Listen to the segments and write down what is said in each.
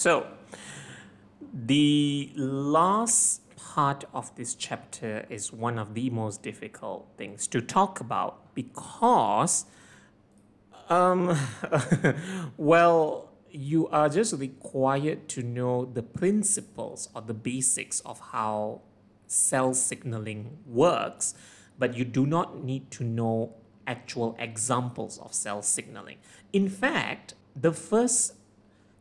So, the last part of this chapter is one of the most difficult things to talk about because, um, well, you are just required to know the principles or the basics of how cell signaling works, but you do not need to know actual examples of cell signaling. In fact, the first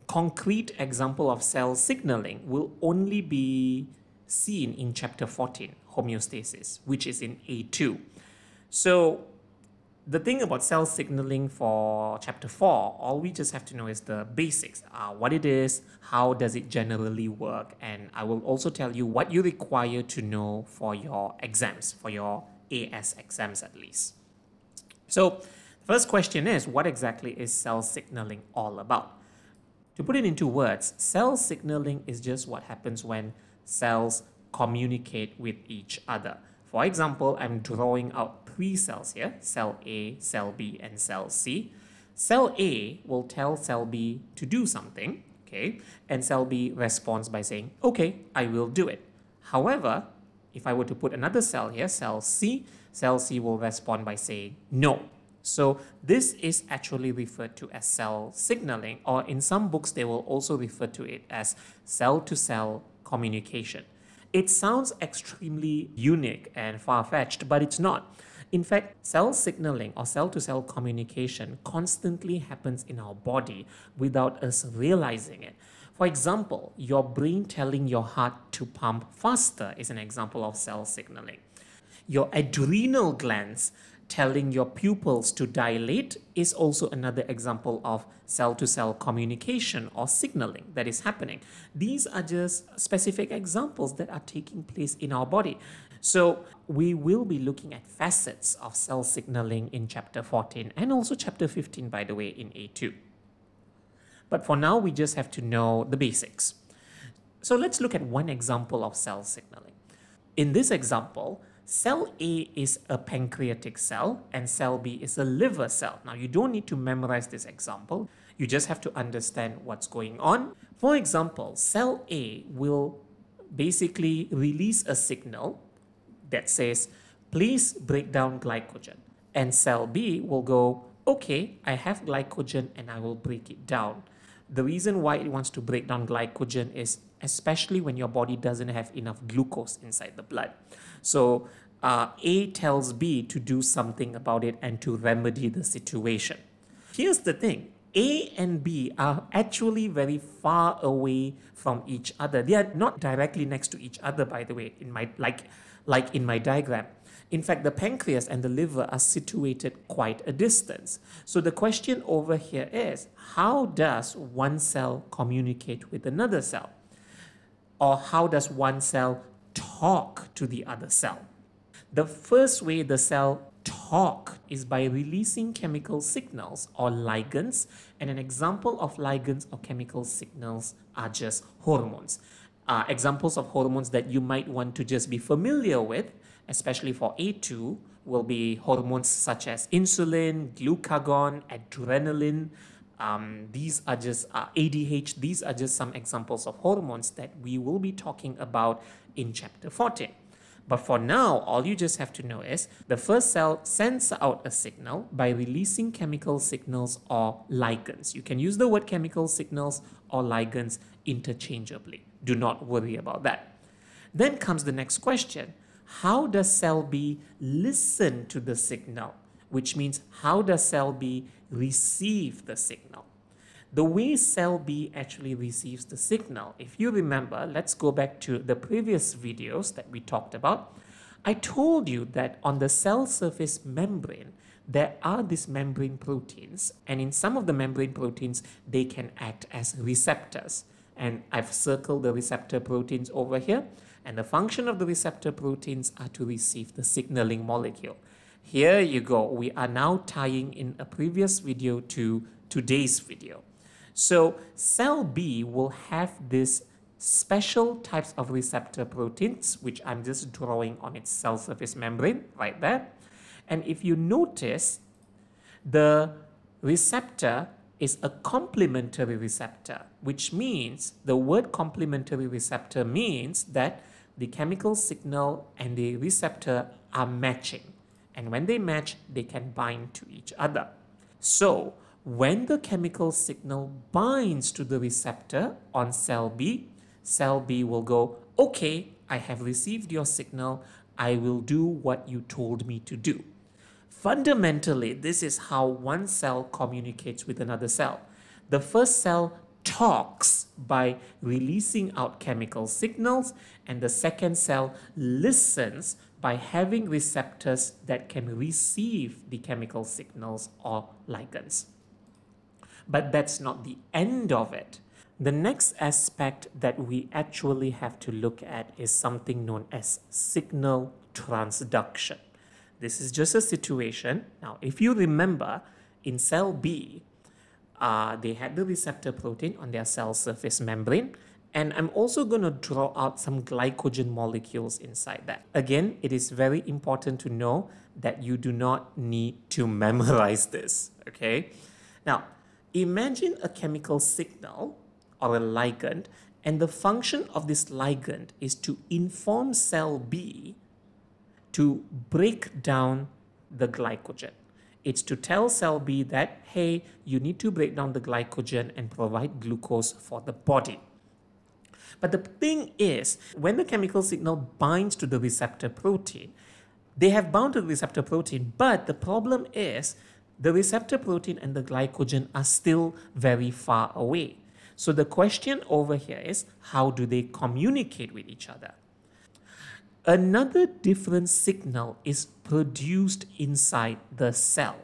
concrete example of cell signaling will only be seen in chapter 14, homeostasis, which is in A2. So the thing about cell signaling for chapter 4, all we just have to know is the basics, uh, what it is, how does it generally work, and I will also tell you what you require to know for your exams, for your AS exams at least. So the first question is, what exactly is cell signaling all about? To put it into words, cell signaling is just what happens when cells communicate with each other. For example, I'm drawing out three cells here, cell A, cell B, and cell C. Cell A will tell cell B to do something, okay, and cell B responds by saying, okay, I will do it. However, if I were to put another cell here, cell C, cell C will respond by saying no. So this is actually referred to as cell signaling, or in some books, they will also refer to it as cell-to-cell communication. It sounds extremely unique and far-fetched, but it's not. In fact, cell signaling or cell-to-cell communication constantly happens in our body without us realizing it. For example, your brain telling your heart to pump faster is an example of cell signaling. Your adrenal glands telling your pupils to dilate is also another example of cell to cell communication or signaling that is happening. These are just specific examples that are taking place in our body. So, we will be looking at facets of cell signaling in chapter 14 and also chapter 15, by the way, in A2. But for now, we just have to know the basics. So, let's look at one example of cell signaling. In this example, Cell A is a pancreatic cell and cell B is a liver cell. Now you don't need to memorize this example. You just have to understand what's going on. For example, cell A will basically release a signal that says, please break down glycogen. And cell B will go, okay, I have glycogen and I will break it down. The reason why it wants to break down glycogen is especially when your body doesn't have enough glucose inside the blood. So uh, A tells B to do something about it and to remedy the situation. Here's the thing A and B are actually very far away from each other. They are not directly next to each other, by the way, in my like like in my diagram. In fact, the pancreas and the liver are situated quite a distance. So the question over here is, how does one cell communicate with another cell? Or how does one cell talk to the other cell? The first way the cell talk is by releasing chemical signals or ligands and an example of ligands or chemical signals are just hormones. Uh, examples of hormones that you might want to just be familiar with, especially for A2, will be hormones such as insulin, glucagon, adrenaline. Um, these are just uh, ADH, these are just some examples of hormones that we will be talking about in chapter 14. But for now, all you just have to know is the first cell sends out a signal by releasing chemical signals or ligands. You can use the word chemical signals or ligands interchangeably. Do not worry about that. Then comes the next question. How does cell B listen to the signal? Which means how does cell B receive the signal? the way cell B actually receives the signal. If you remember, let's go back to the previous videos that we talked about. I told you that on the cell surface membrane, there are these membrane proteins, and in some of the membrane proteins, they can act as receptors. And I've circled the receptor proteins over here, and the function of the receptor proteins are to receive the signaling molecule. Here you go. We are now tying in a previous video to today's video. So cell B will have this special types of receptor proteins, which I'm just drawing on its cell surface membrane right there. And if you notice, the receptor is a complementary receptor, which means the word complementary receptor means that the chemical signal and the receptor are matching. And when they match, they can bind to each other. So, when the chemical signal binds to the receptor on cell B, cell B will go, okay, I have received your signal. I will do what you told me to do. Fundamentally, this is how one cell communicates with another cell. The first cell talks by releasing out chemical signals, and the second cell listens by having receptors that can receive the chemical signals or ligands. But that's not the end of it. The next aspect that we actually have to look at is something known as signal transduction. This is just a situation. Now, if you remember, in cell B, uh, they had the receptor protein on their cell surface membrane. And I'm also going to draw out some glycogen molecules inside that. Again, it is very important to know that you do not need to memorize this, okay? Now, imagine a chemical signal or a ligand, and the function of this ligand is to inform cell B to break down the glycogen. It's to tell cell B that, hey, you need to break down the glycogen and provide glucose for the body. But the thing is, when the chemical signal binds to the receptor protein, they have bound to the receptor protein, but the problem is the receptor protein and the glycogen are still very far away. So the question over here is, how do they communicate with each other? Another different signal is produced inside the cell.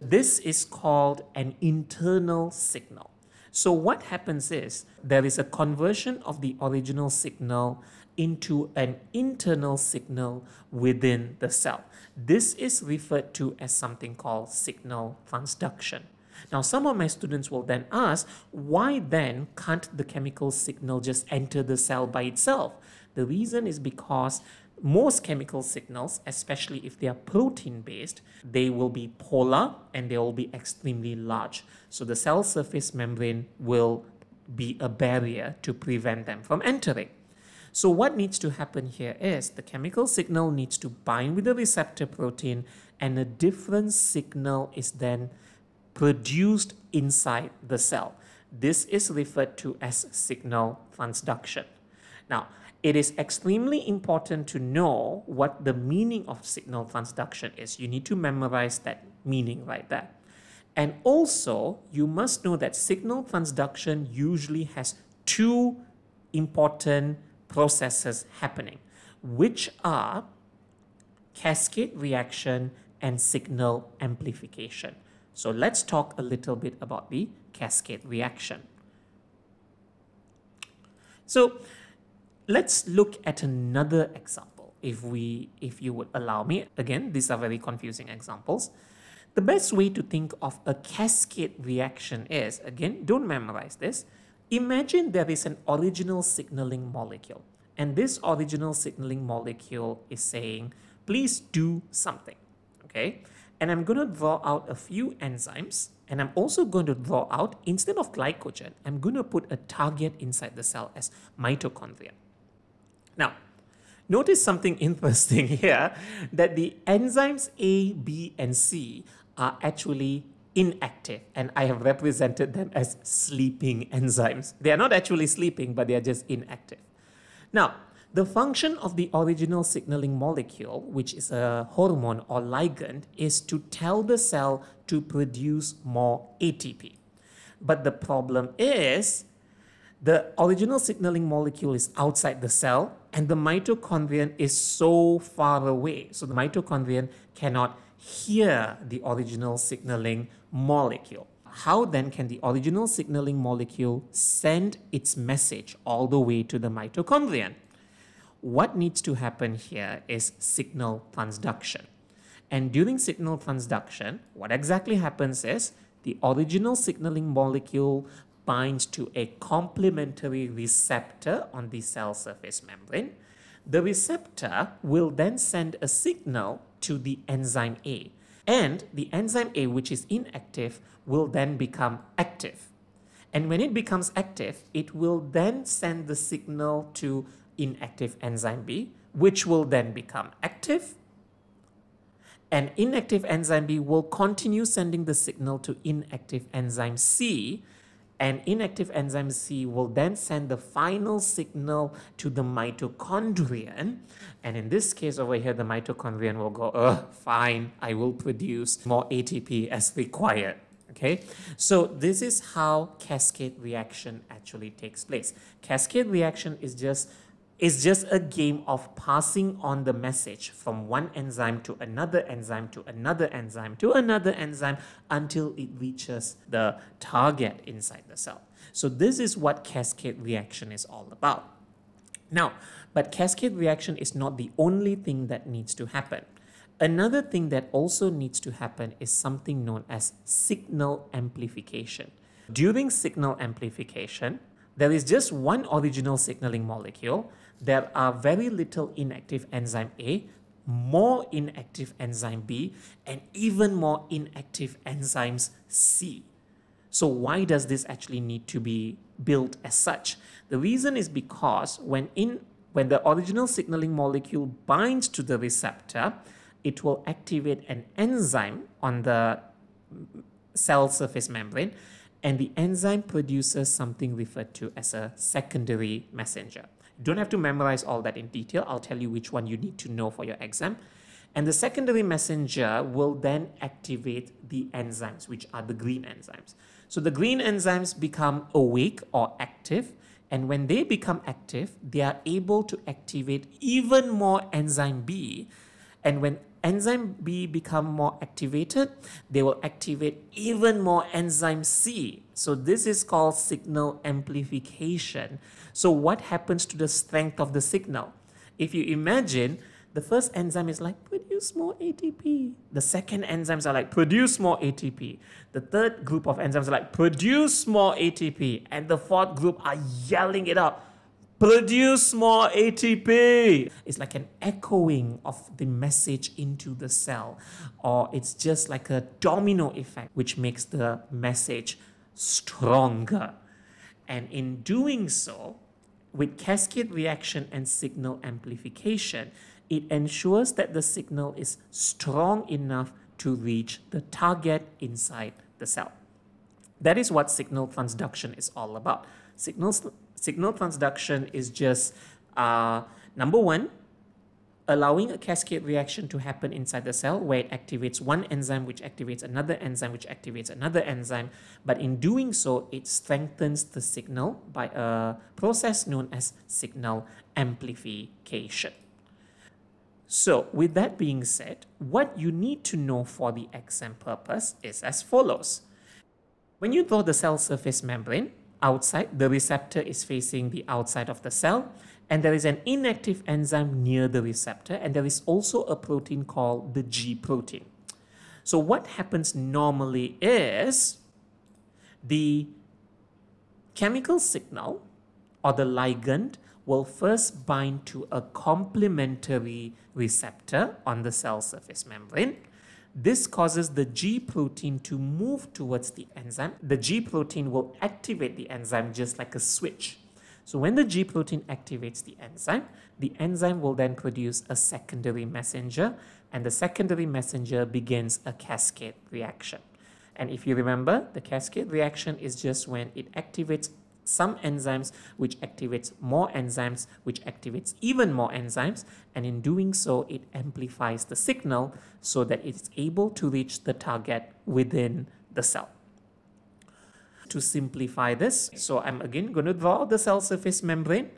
This is called an internal signal. So what happens is there is a conversion of the original signal into an internal signal within the cell. This is referred to as something called signal transduction. Now, some of my students will then ask, why then can't the chemical signal just enter the cell by itself? The reason is because most chemical signals, especially if they are protein based, they will be polar and they will be extremely large. So the cell surface membrane will be a barrier to prevent them from entering. So what needs to happen here is the chemical signal needs to bind with the receptor protein and a different signal is then produced inside the cell. This is referred to as signal transduction. Now, it is extremely important to know what the meaning of signal transduction is. You need to memorize that meaning right there. And also, you must know that signal transduction usually has two important processes happening, which are cascade reaction and signal amplification. So let's talk a little bit about the cascade reaction. So Let's look at another example if we if you would allow me. Again, these are very confusing examples. The best way to think of a cascade reaction is, again, don't memorize this. Imagine there is an original signaling molecule, and this original signaling molecule is saying, please do something, okay? And I'm going to draw out a few enzymes, and I'm also going to draw out, instead of glycogen, I'm going to put a target inside the cell as mitochondria. Now, notice something interesting here that the enzymes A, B, and C are actually inactive and I have represented them as sleeping enzymes. They are not actually sleeping, but they are just inactive. Now, the function of the original signaling molecule, which is a hormone or ligand, is to tell the cell to produce more ATP. But the problem is the original signaling molecule is outside the cell and the mitochondrion is so far away. So the mitochondrion cannot hear the original signaling molecule. How then can the original signaling molecule send its message all the way to the mitochondrion? What needs to happen here is signal transduction. And during signal transduction, what exactly happens is the original signaling molecule binds to a complementary receptor on the cell surface membrane. The receptor will then send a signal to the enzyme A. And the enzyme A, which is inactive, will then become active. And when it becomes active, it will then send the signal to inactive enzyme B, which will then become active. And inactive enzyme B will continue sending the signal to inactive enzyme C, and inactive enzyme C will then send the final signal to the mitochondrion. And in this case over here, the mitochondrion will go, oh, fine, I will produce more ATP as required. Okay, so this is how cascade reaction actually takes place. Cascade reaction is just is just a game of passing on the message from one enzyme to another enzyme to another enzyme to another enzyme until it reaches the target inside the cell. So this is what cascade reaction is all about. Now, but cascade reaction is not the only thing that needs to happen. Another thing that also needs to happen is something known as signal amplification. During signal amplification, there is just one original signaling molecule there are very little inactive enzyme A, more inactive enzyme B, and even more inactive enzymes C. So why does this actually need to be built as such? The reason is because when in when the original signaling molecule binds to the receptor, it will activate an enzyme on the cell surface membrane and the enzyme produces something referred to as a secondary messenger You don't have to memorize all that in detail. I'll tell you which one you need to know for your exam. And the secondary messenger will then activate the enzymes, which are the green enzymes. So the green enzymes become awake or active. And when they become active, they are able to activate even more enzyme B. And when enzyme B become more activated, they will activate even more enzyme C. So this is called signal amplification. So what happens to the strength of the signal? If you imagine, the first enzyme is like, produce more ATP. The second enzymes are like, produce more ATP. The third group of enzymes are like, produce more ATP. And the fourth group are yelling it out, produce more ATP. It's like an echoing of the message into the cell, or it's just like a domino effect, which makes the message stronger. And in doing so, with cascade reaction and signal amplification, it ensures that the signal is strong enough to reach the target inside the cell. That is what signal transduction is all about. Signals Signal transduction is just uh, number one, allowing a cascade reaction to happen inside the cell where it activates one enzyme which activates another enzyme which activates another enzyme. But in doing so, it strengthens the signal by a process known as signal amplification. So with that being said, what you need to know for the exam purpose is as follows. When you draw the cell surface membrane, outside, the receptor is facing the outside of the cell, and there is an inactive enzyme near the receptor, and there is also a protein called the G protein. So what happens normally is the chemical signal or the ligand will first bind to a complementary receptor on the cell surface membrane this causes the G protein to move towards the enzyme. The G protein will activate the enzyme just like a switch. So when the G protein activates the enzyme, the enzyme will then produce a secondary messenger and the secondary messenger begins a cascade reaction. And if you remember, the cascade reaction is just when it activates some enzymes which activates more enzymes which activates even more enzymes and in doing so it amplifies the signal so that it's able to reach the target within the cell. To simplify this, so I'm again going to draw the cell surface membrane.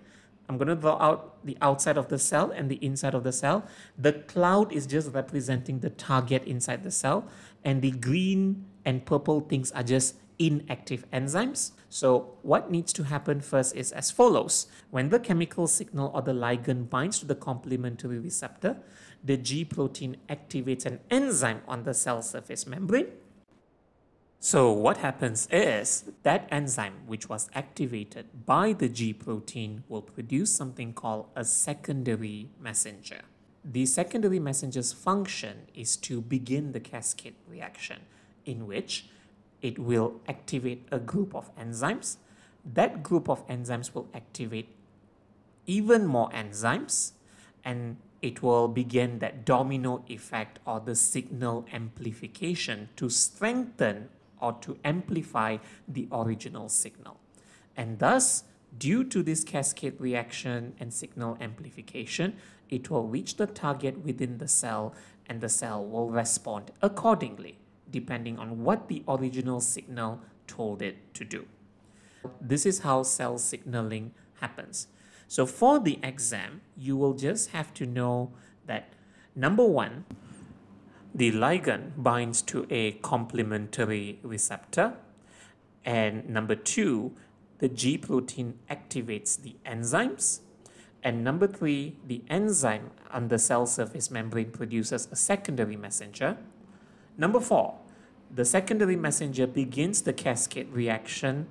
I'm going to draw out the outside of the cell and the inside of the cell. The cloud is just representing the target inside the cell and the green and purple things are just inactive enzymes. So what needs to happen first is as follows. When the chemical signal or the ligand binds to the complementary receptor, the G protein activates an enzyme on the cell surface membrane. So what happens is that enzyme which was activated by the G protein will produce something called a secondary messenger. the secondary messenger's function is to begin the cascade reaction in which it will activate a group of enzymes. That group of enzymes will activate even more enzymes and it will begin that domino effect or the signal amplification to strengthen or to amplify the original signal. And thus, due to this cascade reaction and signal amplification, it will reach the target within the cell and the cell will respond accordingly, depending on what the original signal told it to do. This is how cell signaling happens. So for the exam, you will just have to know that number one, the ligand binds to a complementary receptor. And number two, the G protein activates the enzymes. And number three, the enzyme on the cell surface membrane produces a secondary messenger. Number four, the secondary messenger begins the cascade reaction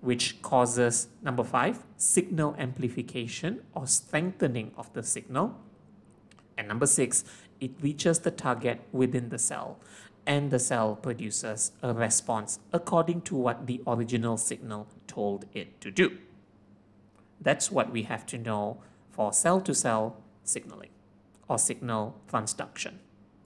which causes, number five, signal amplification or strengthening of the signal. And number six, it reaches the target within the cell and the cell produces a response according to what the original signal told it to do. That's what we have to know for cell-to-cell -cell signaling or signal transduction.